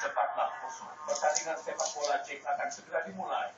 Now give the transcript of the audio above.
Cepatlah, musuh. Pertandingan sepak bola Jack akan segera dimulai.